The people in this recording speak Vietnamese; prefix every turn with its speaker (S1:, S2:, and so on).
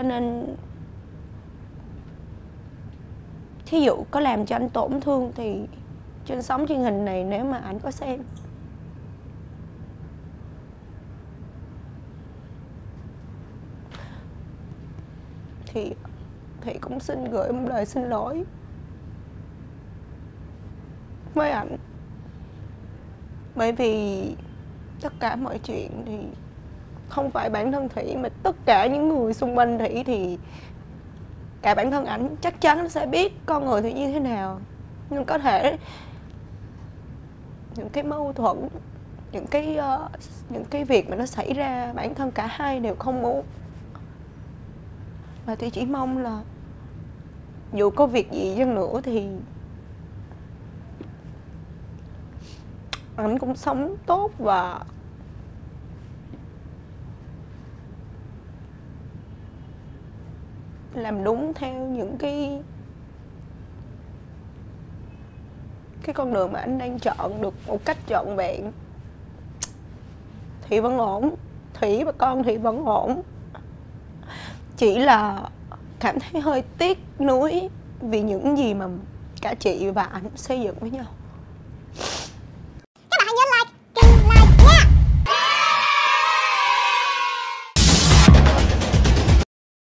S1: cho nên thí dụ có làm cho anh tổn thương thì trên sóng truyền hình này nếu mà anh có xem. Thì thì cũng xin gửi một lời xin lỗi với anh bởi vì tất cả mọi chuyện thì không phải bản thân thủy mà tất cả những người xung quanh thủy thì cả bản thân ảnh chắc chắn sẽ biết con người thủy như thế nào. Nhưng có thể những cái mâu thuẫn những cái uh, những cái việc mà nó xảy ra bản thân cả hai đều không muốn. Và thủy chỉ mong là dù có việc gì chăng nữa thì ảnh cũng sống tốt và làm đúng theo những cái cái con đường mà anh đang chọn được một cách trọn vẹn. Thì vẫn ổn. Thủy và con thì vẫn ổn. Chỉ là cảm thấy hơi tiếc nuối vì những gì mà cả chị và anh xây dựng với nhau.